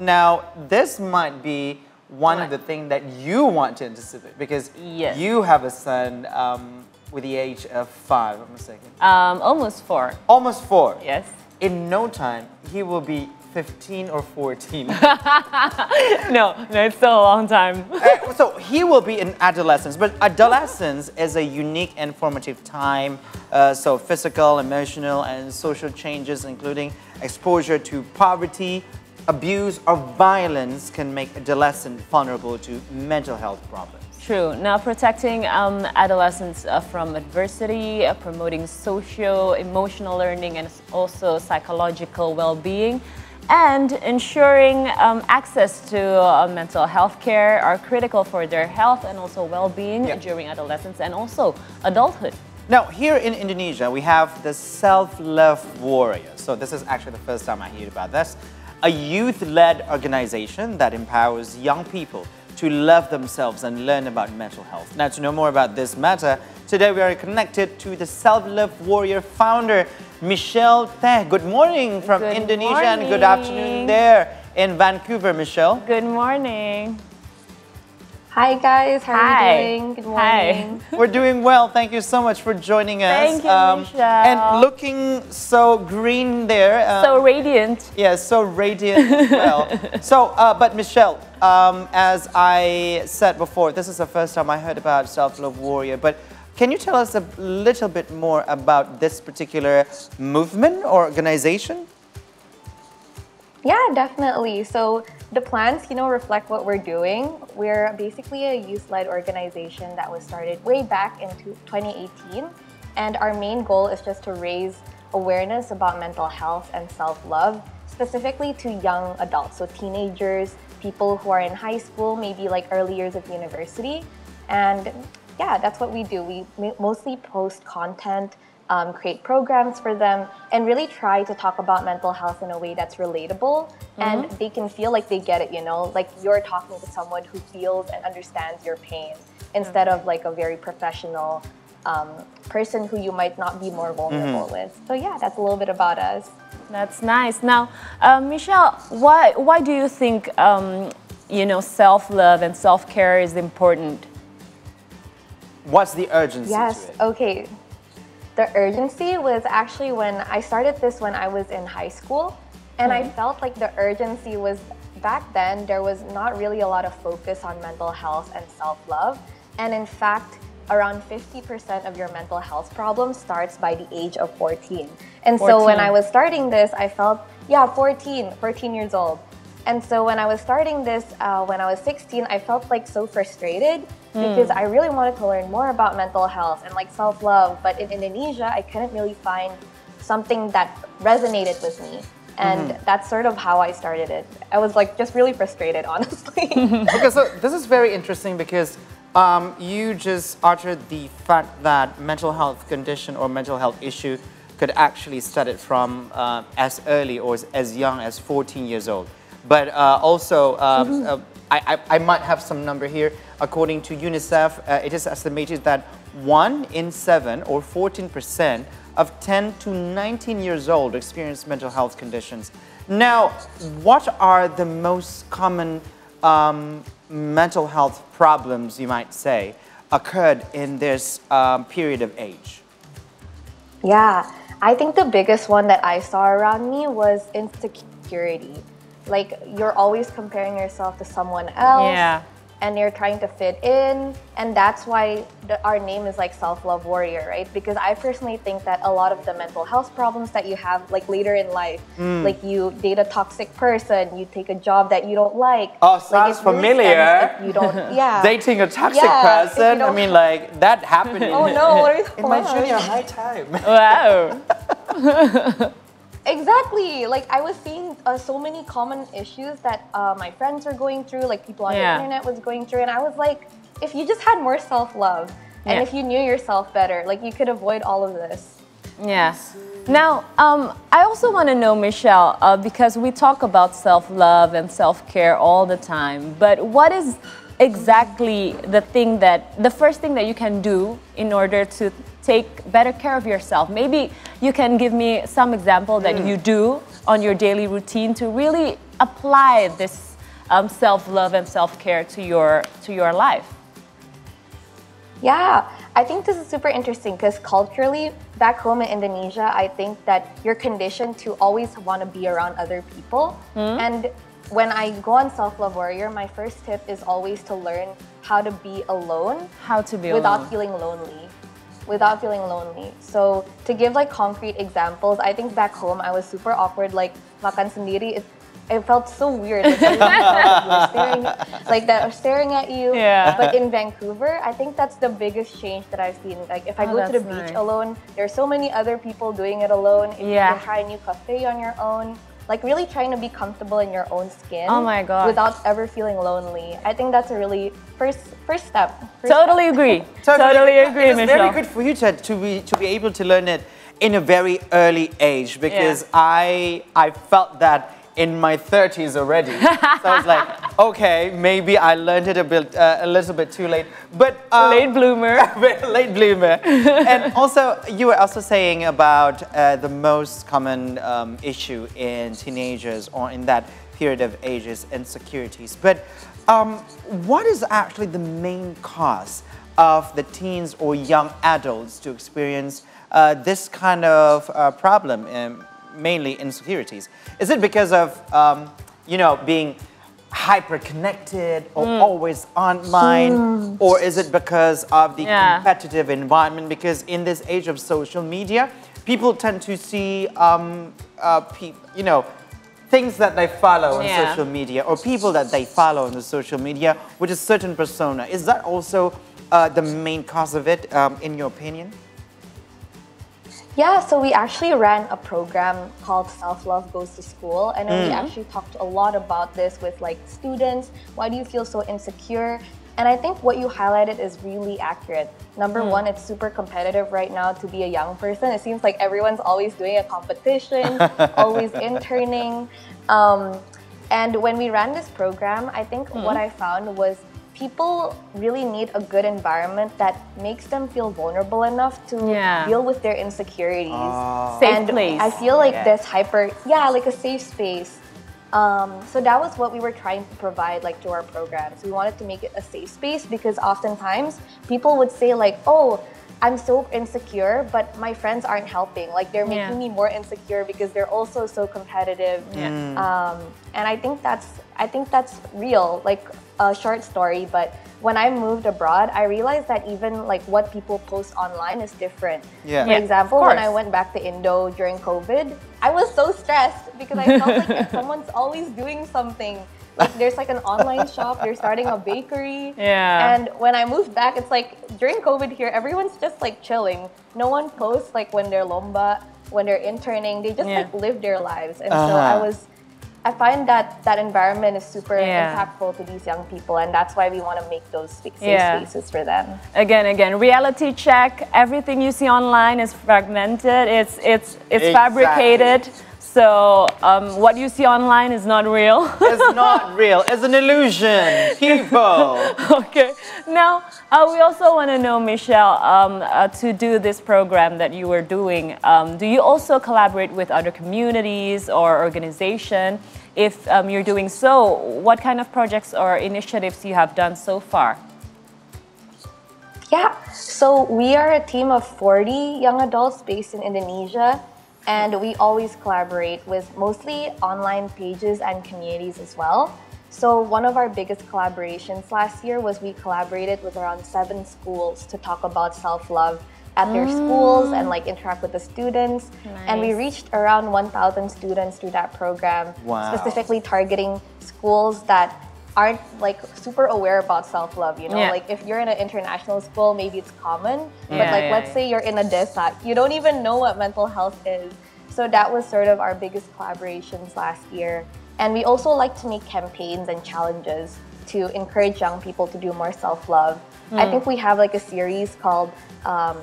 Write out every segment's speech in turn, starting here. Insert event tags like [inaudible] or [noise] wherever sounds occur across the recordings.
Now, this might be one of the things that you want to anticipate because Yes. you have a son um, with the age of five, I'm mistaken. Um, almost four. Almost four. Yes. In no time, he will be 15 or 14. [laughs] No, no, it's still a long time. Uh, so he will be in adolescence, but adolescence is a unique and formative time. Uh, so physical, emotional, and social changes, including exposure to poverty, abuse, or violence, can make adolescent vulnerable to mental health problems. True. Now, protecting um, adolescents uh, from adversity, uh, promoting socio emotional learning, and also psychological well being, and ensuring um, access to uh, mental health care are critical for their health and also well being Yeah. during adolescence and also adulthood. Now, here in Indonesia, we have the Self-Love Warrior. So this is actually the first time I hear about this. A youth-led organization that empowers young people to love themselves and learn about mental health. Now, to know more about this matter, today we are connected to the Self-Love Warrior founder, Michelle Teh. Good morning from Good Indonesia and good afternoon there in Vancouver, Michelle. Good morning. Hi guys, how Hi. are you doing? Good Hi. morning. [laughs] We're doing well. Thank you so much for joining us. Um, Thank you, Michelle. And looking so green there. uh, So radiant. Yeah, so radiant as well. [laughs] So, uh, but Michelle, um, as I said before, this is the first time I heard about Self Love Warrior. But can you tell us a little bit more about this particular movement or organization? Yeah, definitely. So the plans, you know, reflect what we're doing. We're basically a youth-led organization that was started way back in 2018, and our main goal is just to raise awareness about mental health and self-love, specifically to young adults, so teenagers, people who are in high school, maybe like early years of university, and yeah, that's what we do. We mostly post content um, create programs for them, and really try to talk about mental health in a way that's relatable and they can feel like they get it, you know, like you're talking to someone who feels and understands your pain instead of like a very professional um, person who you might not be more vulnerable with. So, yeah, that's a little bit about us. That's nice. Now, uh, Michelle, why why do you think um, you know self love and self care is important? What's the urgency Yes, to it? okay. The urgency was actually when I started this when I was in high school, and I hmm. felt like the urgency was back then there was not really a lot of focus on mental health and self love. And in fact, around 50% of your mental health problem starts by the age of 14. And so when I was starting this, I felt, yeah, 14, 14 years old. And so when I was starting this, uh, when I was 16, I felt like so frustrated because I really wanted to learn more about mental health and like self love. But in Indonesia, I couldn't really find something that resonated with me. And that's sort of how I started it. I was like just really frustrated, [laughs] honestly. [laughs] okay, so this is very interesting because um, you just uttered the fact that mental health condition or mental health issue could actually start it from uh, as early or as, as young as 14 years old. But uh, also, um, uh, I, I, I might have some number here. According to UNICEF, uh, it is estimated that one in seven or 14% of 10 to 19 years old experience mental health conditions. Now, what are the most common um, mental health problems, you might say, occurred in this um, period of age? Yeah, I think the biggest one that I saw around me was insecurity. Like you're always comparing yourself to someone else. Yeah. And you're trying to fit in, and that's why the, our name is like self-love warrior, right? Because I personally think that a lot of the mental health problems that you have, like later in life, mm. like you date a toxic person, you take a job that you don't like. Oh, like, sounds it really familiar. stems you don't, [laughs] yeah. Dating a toxic Yeah, person? I mean, like, that happened in, [laughs] Oh no! What are you, [laughs] in my wow. junior high time. Wow. Exactly. Like I was seeing uh, so many common issues that uh, my friends were going through, like people on Yeah. the internet was going through, and I was like, if you just had more self-love and Yeah. if you knew yourself better, like you could avoid all of this. Yes. Now, um, I also want to know, Michelle, uh, because we talk about self love and self care all the time, but what is exactly the thing that, the first thing that you can do in order to take better care of yourself? Maybe you can give me some example that you do on your daily routine to really apply this um, self-love and self-care to your to your life? Yeah, I think this is super interesting because culturally, back home in Indonesia, I think that you're conditioned to always want to be around other people. And when I go on Self Love Warrior, my first tip is always to learn how to be alone How to be without alone. feeling lonely. Without feeling lonely. So to give like concrete examples, I think back home I was super awkward. Like makan sendiri, it, it felt so weird. Like, [laughs] staring, like that are staring at you. Yeah. But in Vancouver, I think that's the biggest change that I've seen. Like if I Oh, go to the that's beach nice. alone, there's so many other people doing it alone. If Yeah. you can try a new cafe on your own. Like really trying to be comfortable in your own skin. Oh my God. Without ever feeling lonely. I think that's a really first first step. First Totally agree. [laughs] Totally, agree, It's very good for you to, to be to be able to learn it in a very early age because I I felt that in my 30s already. so I was like, [laughs] okay, maybe I learned it a bit uh, a little bit too late, but um, Late bloomer. [laughs] late bloomer. [laughs] and also, you were also saying about uh, the most common um, issue in teenagers or in that period of age is insecurities. But um, what is actually the main cause of the teens or young adults to experience uh, this kind of uh, problem, um, mainly insecurities? Is it because of, um, you know, being hyper connected or Mm. always online or is it because of the Yeah. competitive environment because in this age of social media people tend to see um, uh, pe- you know things that they follow on Yeah. social media or people that they follow on the social media with a certain persona is that also uh, the main cause of it um, in your opinion Yeah, so we actually ran a program called Self Love Goes to School, and then we mm. actually talked a lot about this with like students. Why do you feel so insecure? And I think what you highlighted is really accurate. Number mm. one, it's super competitive right now to be a young person. It seems like everyone's always doing a competition, [laughs] always interning. Um, and when we ran this program, I think what mm. I found was people really need a good environment that makes them feel vulnerable enough to Yeah. deal with their insecurities. Safe and place. I feel like Yeah. this hyper, yeah, like a safe space. Um, so that was what we were trying to provide, like to our programs. We wanted to make it a safe space because oftentimes people would say like, "Oh, I'm so insecure, but my friends aren't helping. Like they're Yeah. making me more insecure because they're also so competitive." Yeah. Um, and I think that's I think that's real. Like a short story, but when I moved abroad, I realized that even like what people post online is different. Yeah. For Yeah, example, when I went back to Indo during COVID, I was so stressed because I felt like if [laughs] someone's always doing something. Like there's like an online shop, they're starting a bakery. Yeah. And when I moved back, it's like during COVID here, everyone's just like chilling. No one posts like when they're lomba, when they're interning. They just Yeah. like live their lives. And so I Uh-huh. was I find that that environment is super Yeah. impactful to these young people, and that's why we want to make those safe Yeah. spaces for them. Again, again, reality check. Everything you see online is fragmented. It's it's it's Exactly. fabricated. So um, what you see online is not real. [laughs] it's not real it's an illusion people [laughs] okay. Now uh, we also want to know, Michelle, um, uh, to do this program that you were doing. Um, do you also collaborate with other communities or organization? If um, you're doing so, what kind of projects or initiatives you have done so far? Yeah, so we are a team of 40 young adults based in Indonesia, and we always collaborate with mostly online pages and communities as well. So, one of our biggest collaborations last year was we collaborated with around seven schools to talk about self love at their mm. schools and like interact with the students. And we reached around 1,000 students through that program, Wow. specifically targeting schools that aren't like super aware about self love. You know, Yeah. like if you're in an international school, maybe it's common. yeah, But like, yeah, let's say you're in a desa, you don't even know what mental health is. So that was sort of our biggest collaborations last year. And we also like to make campaigns and challenges to encourage young people to do more self love. I Hmm. think we have like a series called um,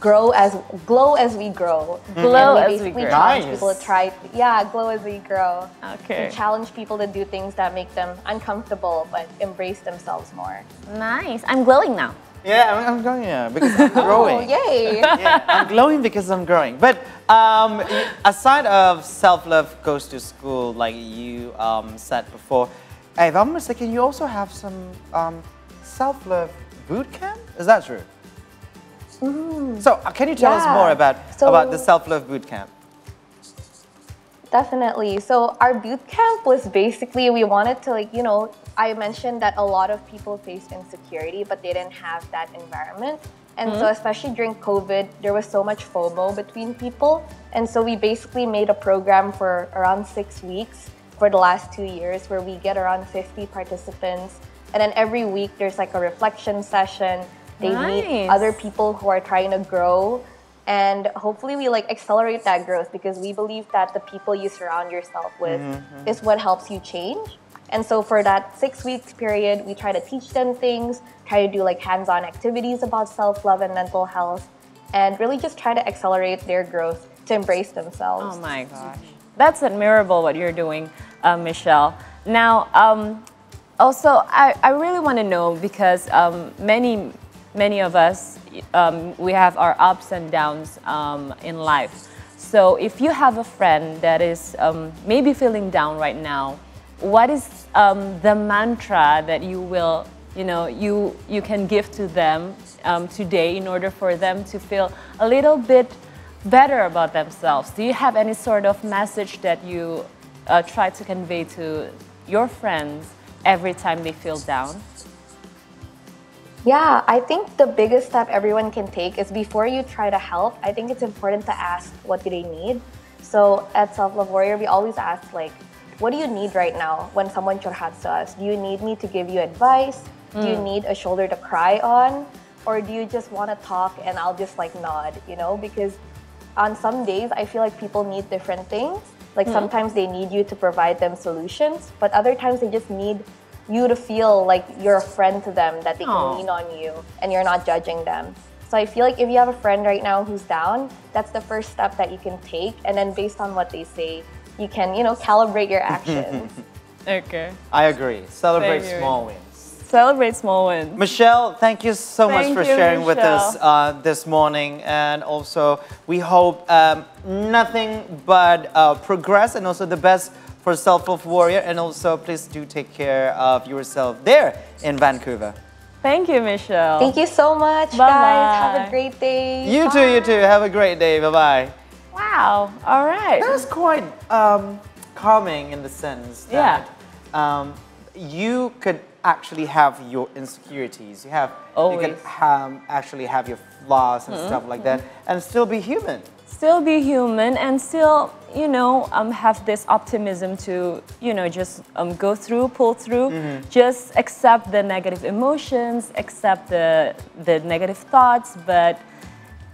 "Grow as Glow as We Grow." Glow and as we basically grow. challenge Nice. people to try, yeah, glow as we grow. Okay. We challenge people to do things that make them uncomfortable but embrace themselves more. Nice. I'm glowing now. Yeah, I'm, I'm going yeah, because I'm [laughs] growing. Oh, yay! [laughs] yeah, I'm glowing because I'm growing. But um, aside of self-love goes to school, like you um, said before, hey, if I'm not mistaken, you also have some um, self-love boot camp. Is that true? So uh, can you tell us more about So- about the self-love boot camp? Definitely. So our boot camp was basically we wanted to like, you know, I mentioned that a lot of people faced insecurity, but they didn't have that environment. And so especially during COVID, there was so much FOMO between people. And so we basically made a program for around six weeks for the last two years where we get around 50 participants. And then every week there's like a reflection session. They meet other people who are trying to grow and hopefully we like accelerate that growth because we believe that the people you surround yourself with is what helps you change and so for that six weeks period we try to teach them things try to do like hands-on activities about self-love and mental health and really just try to accelerate their growth to embrace themselves Oh my gosh. That's admirable what you're doing, uh, Michelle. Now, um, also, I, I really want to know because um, many, many of us, um, we have our ups and downs um, in life. So if you have a friend that is um, maybe feeling down right now, what is um, the mantra that you will, you know, you, you can give to them um, today in order for them to feel a little bit better about themselves? Do you have any sort of message that you uh, try to convey to your friends every time they feel down? Yeah, I think the biggest step everyone can take is before you try to help, I think it's important to ask what do they need. So at Self Love Warrior, we always ask like, what do you need right now when someone curhats to us? Do you need me to give you advice? Do you mm. need a shoulder to cry on? Or do you just want to talk and I'll just like nod, you know? Because on some days, I feel like people need different things. Like mm. sometimes they need you to provide them solutions, but other times they just need you to feel like you're a friend to them, that they can lean on you and you're not judging them. So I feel like if you have a friend right now who's down, that's the first step that you can take. And then based on what they say, you can, you know, calibrate your actions. [laughs] Okay. I agree. Celebrate Same here. small wins. Celebrate small wins. Michelle, thank you so much for you, sharing with us uh, this morning. And also, we hope um, nothing but uh, progress and also the best for Self Love Warrior. And also, please do take care of yourself there in Vancouver. Thank you, Michelle. Thank you so much, Bye-bye. Have a great day. You too, you too. Have a great day. Bye bye. Wow. All right. That was quite um, calming in the sense that um, you could actually have your insecurities. You have you Always. can um, actually have your flaws and stuff like that, and still be human. still be human and still you know um, have this optimism to you know just um, go through pull through just accept the negative emotions accept the the negative thoughts but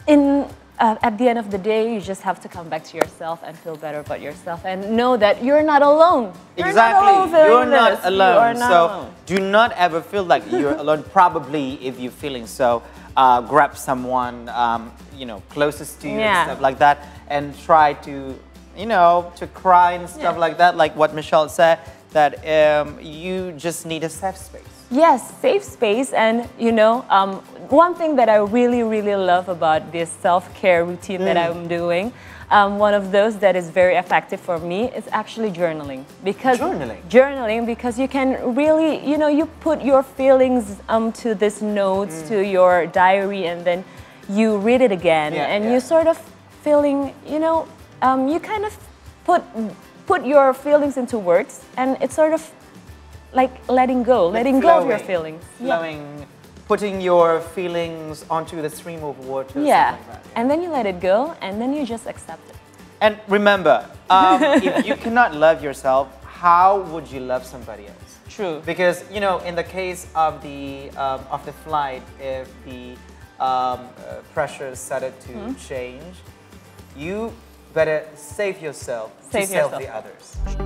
in uh, at the end of the day you just have to come back to yourself and feel better about yourself and know that you're not alone You're exactly. not alone You're not this. alone. you not so alone. do not ever feel like you're [laughs] alone. Probably, if you're feeling so, uh, grab someone um, you know closest to you Yeah. and stuff like that, and try to you know to cry and stuff Yeah. like that. Like what Michelle said, that um, you just need a safe space. Yes, safe space. And, you know, um, one thing that I really, really love about this self care routine that Mm. I'm doing, um, one of those that is very effective for me is actually journaling. Because Journaling? Journaling, because you can really, you know, you put your feelings um, to these notes, Mm. to your diary, and then you read it again. Yeah, and yeah. you sort of feeling, you know, um, you kind of put put your feelings into words, and it's sort of like letting go, Like letting go of your flowing, feelings. Yeah. Putting your feelings onto the stream of water. Yeah. Like that. And then you let it go, and then you just accept it. And remember, um, [laughs] if you cannot love yourself, how would you love somebody else? True. Because you know, in the case of the um, of the flight, if the um, uh, pressure started to Hmm? change, you better save yourself Save to save the others.